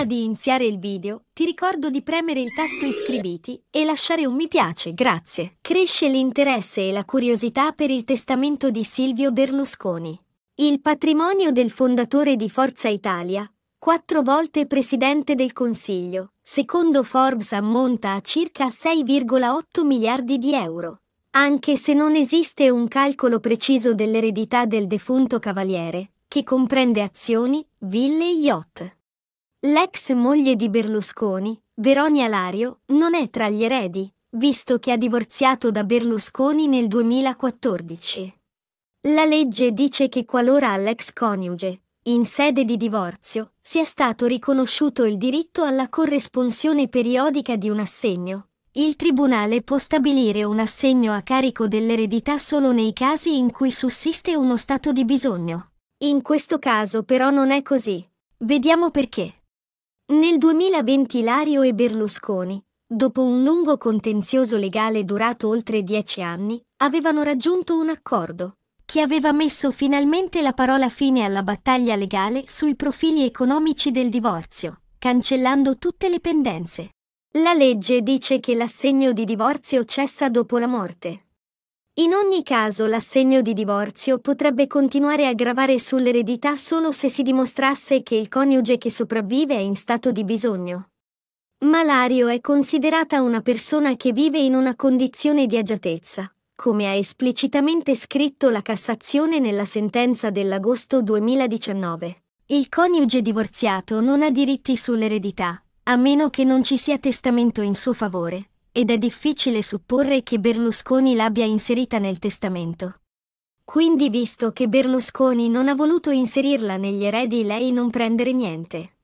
Prima di iniziare il video, ti ricordo di premere il tasto iscriviti e lasciare un mi piace, grazie. Cresce l'interesse e la curiosità per il testamento di Silvio Berlusconi. Il patrimonio del fondatore di Forza Italia, quattro volte presidente del Consiglio, secondo Forbes ammonta a circa 6,8 miliardi di euro. Anche se non esiste un calcolo preciso dell'eredità del defunto cavaliere, che comprende azioni, ville e yacht. L'ex moglie di Berlusconi, Veronia Lario, non è tra gli eredi, visto che ha divorziato da Berlusconi nel 2014. La legge dice che qualora all'ex coniuge, in sede di divorzio, sia stato riconosciuto il diritto alla corresponsione periodica di un assegno, il Tribunale può stabilire un assegno a carico dell'eredità solo nei casi in cui sussiste uno stato di bisogno. In questo caso però non è così. Vediamo perché. Nel 2020 Lario e Berlusconi, dopo un lungo contenzioso legale durato oltre dieci anni, avevano raggiunto un accordo che aveva messo finalmente la parola fine alla battaglia legale sui profili economici del divorzio, cancellando tutte le pendenze. La legge dice che l'assegno di divorzio cessa dopo la morte. In ogni caso l'assegno di divorzio potrebbe continuare a gravare sull'eredità solo se si dimostrasse che il coniuge che sopravvive è in stato di bisogno. Malario è considerata una persona che vive in una condizione di agiatezza, come ha esplicitamente scritto la Cassazione nella sentenza dell'agosto 2019. Il coniuge divorziato non ha diritti sull'eredità, a meno che non ci sia testamento in suo favore ed è difficile supporre che Berlusconi l'abbia inserita nel testamento. Quindi visto che Berlusconi non ha voluto inserirla negli eredi lei non prendere niente.